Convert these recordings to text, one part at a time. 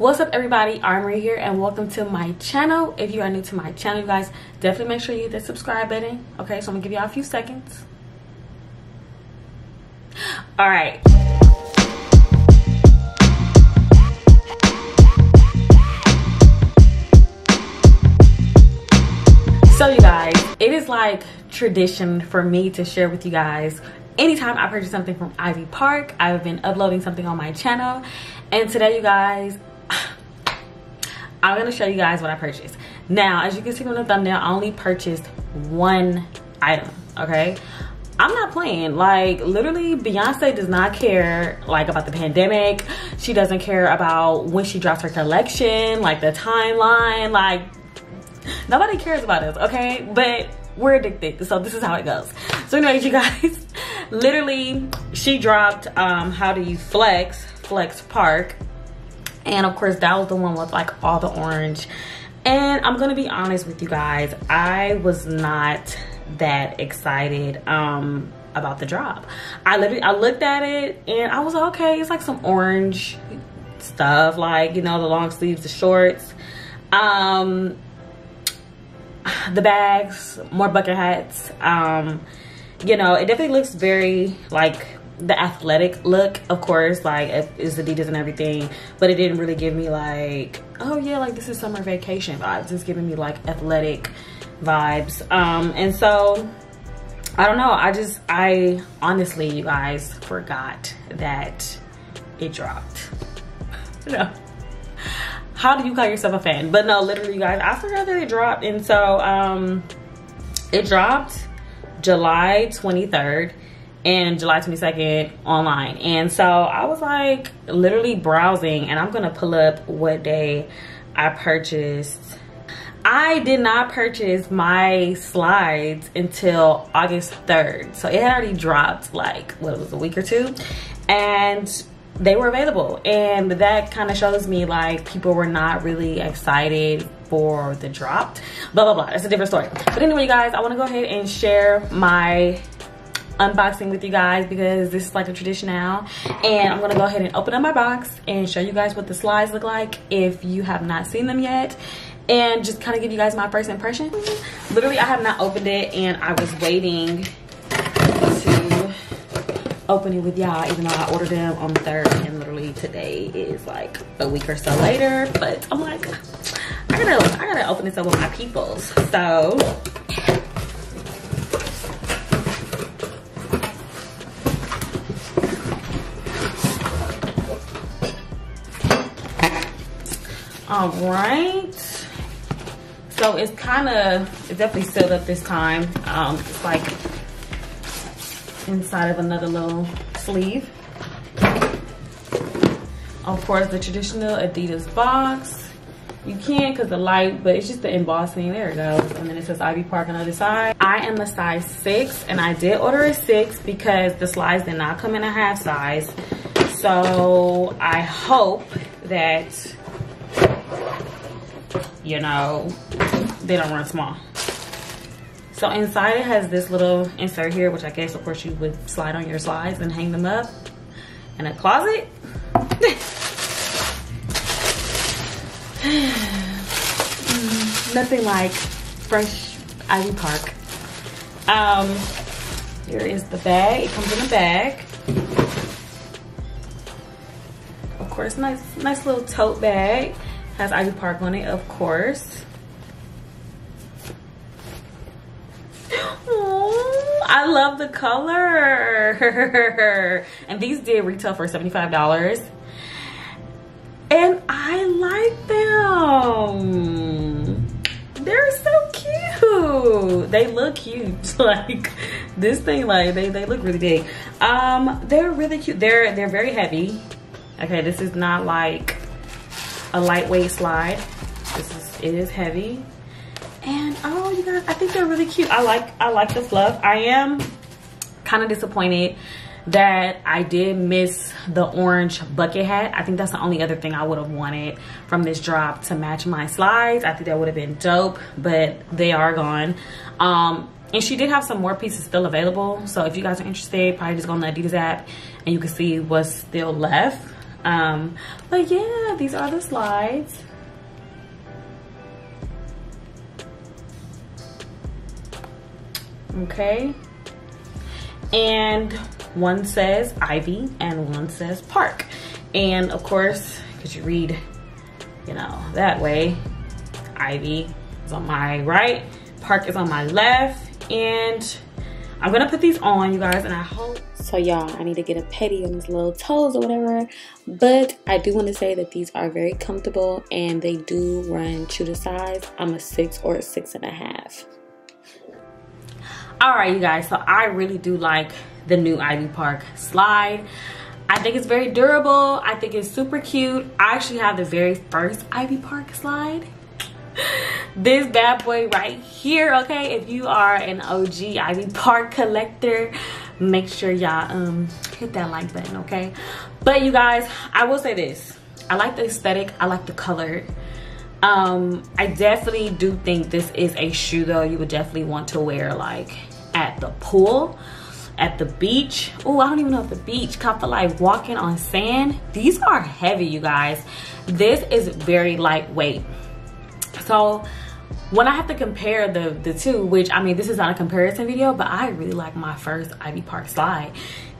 what's up everybody? Ariie Mariie here and welcome to my channel. If you are new to my channel you guys definitely make sure you hit the subscribe button okay? So i'm gonna give y'all a few seconds. All right. So you guys it is like tradition for me to share with you guys. Anytime I purchase something from Ivy Park, I've been uploading something on my channel. And today, you guys, I'm gonna show you guys what I purchased. Now, as you can see from the thumbnail, I only purchased one item, okay? I'm not playing. Like, literally, Beyonce does not care, like, about the pandemic. She doesn't care about when she drops her collection, like, the timeline. Like, nobody cares about us, okay? But we're addicted, so this is how it goes. So anyways, you guys, literally, she dropped um, How Do You Flex, Flex Park and of course that was the one with like all the orange. And i'm gonna be honest with you guys i was not that excited um about the drop. I literally i looked at it and i was like okay it's like some orange stuff like you know the long sleeves the shorts um the bags more bucket hats um you know it definitely looks very like the athletic look of course like is adidas and everything but it didn't really give me like oh yeah like this is summer vacation vibes. It's giving me like athletic vibes. Um and so i don't know. I just i honestly you guys forgot that it dropped. No. How do you call yourself a fan? But no literally you guys i forgot that it dropped. And so um it dropped july 23rd and July 22nd online. And so I was like literally browsing and I'm gonna pull up what day I purchased. I did not purchase my slides until August 3rd. So it had already dropped like, what was a week or two? And they were available. And that kind of shows me like people were not really excited for the drop. Blah, blah, blah. That's a different story. But anyway, you guys, I wanna go ahead and share my unboxing with you guys because this is like a tradition now. And i'm gonna go ahead and open up my box and show you guys what the slides look like if you have not seen them yet. And just kind of give you guys my first impression. Literally i have not opened it and i was waiting to open it with y'all even though i ordered them on the third and literally today is like a week or so later. But i'm like i gotta i gotta open this up with my peoples so all right. So it's kind of it's definitely sealed up this time. Um it's like inside of another little sleeve. Of course the traditional adidas box. You can because the light but it's just the embossing. There it goes. And then it says ivy park on the other side. I am a size six and i did order a six because the slides did not come in a half size. So i hope that you know, they don't run small. So inside it has this little insert here, which I guess of course you would slide on your slides and hang them up in a closet. Nothing like fresh Ivy Park. Um, here is the bag. It comes in a bag. Of course, nice, nice little tote bag. Has Ivy Park on it, of course. I love the color. and these did retail for $75. And I like them. They're so cute. They look cute. like this thing, like they, they look really big. Um, they're really cute. They're they're very heavy. Okay, this is not like a lightweight slide. This is, it is heavy. And oh, you guys, I think they're really cute. I like, I like the fluff. I am kind of disappointed that I did miss the orange bucket hat. I think that's the only other thing I would have wanted from this drop to match my slides. I think that would have been dope, but they are gone. Um, and she did have some more pieces still available. So if you guys are interested, probably just go on the Adidas app and you can see what's still left Um, but yeah, these are the slides. Okay. And one says Ivy and one says Park. And of course, because you read, you know, that way, Ivy is on my right, Park is on my left, and I'm gonna put these on, you guys, and I hope. So y'all, I need to get a petty on these little toes or whatever, but I do want to say that these are very comfortable and they do run true to size. I'm a six or a six and a half. All right, you guys, so I really do like the new Ivy Park slide. I think it's very durable. I think it's super cute. I actually have the very first Ivy Park slide. this bad boy right here, okay? If you are an OG Ivy Park collector, make sure y'all um hit that like button, okay? But you guys, I will say this. I like the aesthetic. I like the color. Um, I definitely do think this is a shoe though you would definitely want to wear like at the pool at the beach. Oh, I don't even know if the beach. Feel like walking on sand. These are heavy, you guys. This is very lightweight. So when I have to compare the, the two, which I mean, this is not a comparison video, but I really like my first Ivy Park slide.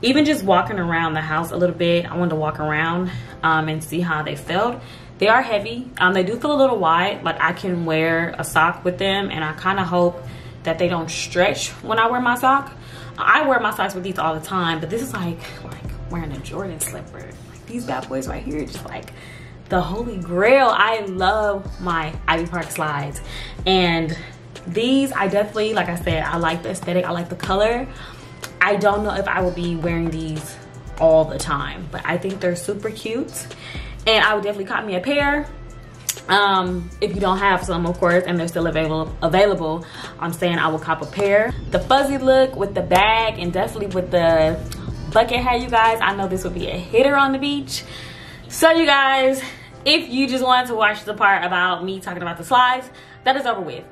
Even just walking around the house a little bit, I wanted to walk around um, and see how they felt. They are heavy. Um, they do feel a little wide. Like I can wear a sock with them and I kind of hope that they don't stretch when I wear my sock. I wear my socks with these all the time, but this is like like wearing a Jordan slipper. Like these bad boys right here, just like the holy grail. I love my Ivy Park slides. And these, I definitely, like I said, I like the aesthetic, I like the color. I don't know if I will be wearing these all the time, but I think they're super cute. And I would definitely cop me a pair um if you don't have some of course and they're still available available i'm saying i will cop a pair the fuzzy look with the bag and definitely with the bucket hat you guys i know this would be a hitter on the beach so you guys if you just wanted to watch the part about me talking about the slides that is over with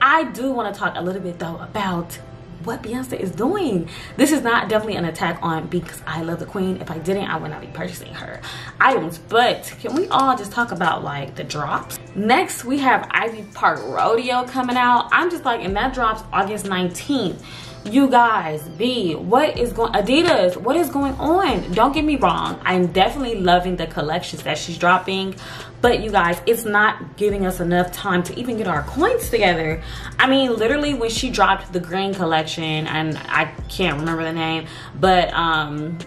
i do want to talk a little bit though about what Beyonce is doing. This is not definitely an attack on because I love the queen. If I didn't, I would not be purchasing her items. But can we all just talk about like the drops? Next, we have Ivy Park Rodeo coming out. I'm just like, and that drops August 19th you guys b what is going adidas what is going on? Don't get me wrong i'm definitely loving the collections that she's dropping but you guys it's not giving us enough time to even get our coins together. I mean literally when she dropped the green collection and i can't remember the name but um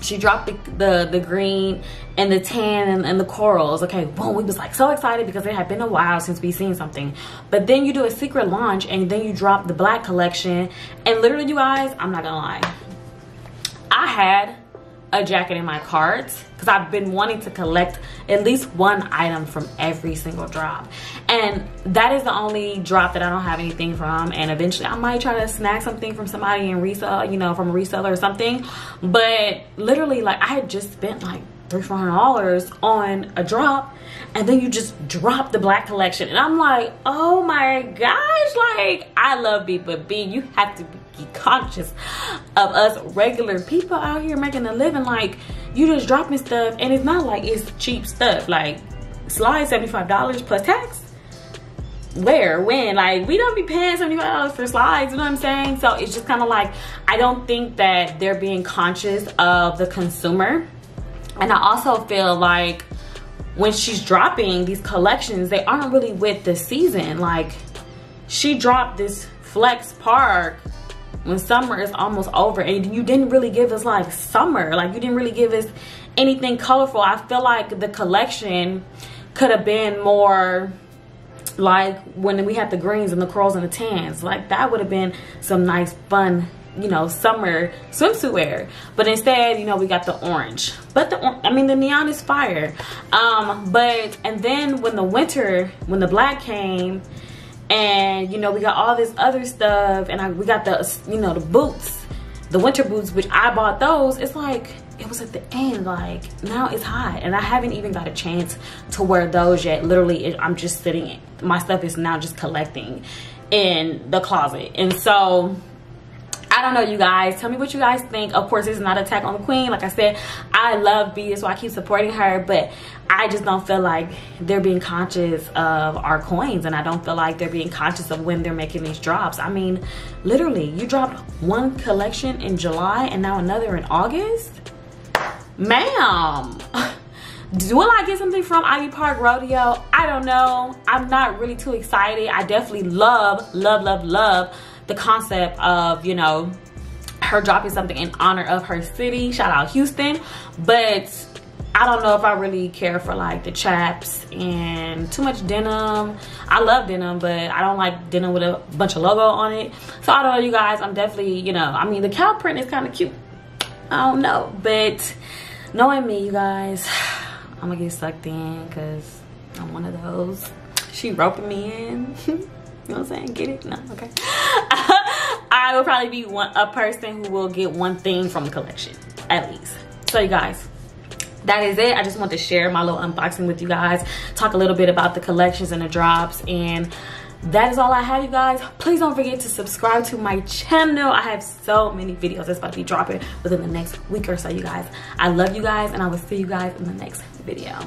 she dropped the, the, the green and the tan and, and, the corals. Okay, boom, we was like so excited because it had been a while since we seen something. But then you do a secret launch and then you drop the black collection. And literally, you guys, I'm not gonna lie. I had a jacket in my cards because I've been wanting to collect at least one item from every single drop. And that is the only drop that I don't have anything from. And eventually I might try to snag something from somebody and resell, you know, from a reseller or something. But literally like I had just spent like three, four hundred dollars on a drop and then you just drop the black collection. And I'm like, oh my gosh, like I love B, but B, you have to be conscious of us regular people out here making a living. Like you just dropping stuff and it's not like it's cheap stuff. Like slide $75 plus tax. Where, when, like we don't be paying $75 for slides, you know what I'm saying? So it's just kind of like, I don't think that they're being conscious of the consumer. And I also feel like when she's dropping these collections, they aren't really with the season. Like she dropped this Flex Park when summer is almost over and you didn't really give us like summer like you didn't really give us anything colorful i feel like the collection could have been more like when we had the greens and the curls and the tans. Like that would have been some nice fun you know summer swimsuit wear. But instead you know we got the orange. But the i mean the neon is fire. Um but and then when the winter when the black came and you know we got all this other stuff. And I, we got the you know the boots the winter boots which i bought those. It's like it was at the end. Like now it's hot. And i haven't even got a chance to wear those yet. Literally i'm just sitting my stuff is now just collecting in the closet. And so i don't know, you guys. Tell me what you guys think. Of course, this is not an attack on the queen. Like I said, I love B, so I keep supporting her. But I just don't feel like they're being conscious of our coins. And I don't feel like they're being conscious of when they're making these drops. I mean, literally, you dropped one collection in July and now another in August? Ma'am. will I get something from Ivy Park Rodeo? I don't know. I'm not really too excited. I definitely love, love, love, love the concept of, you know, her dropping something in honor of her city. Shout out Houston. But I don't know if I really care for like the chaps and too much denim. I love denim, but I don't like denim with a bunch of logo on it. So I don't know, you guys. I'm definitely, you know, I mean, the cow print is kind of cute. I don't know, but knowing me, you guys, I'm gonna get sucked in because I'm one of those. She roping me in. you know what I'm saying? Get it? No, okay. I will probably be one a person who will get one thing from the collection, at least. So you guys, that is it. I just want to share my little unboxing with you guys, talk a little bit about the collections and the drops and that is all I have, you guys. Please don't forget to subscribe to my channel. I have so many videos that's about to be dropping within the next week or so, you guys. I love you guys, and I will see you guys in the next video.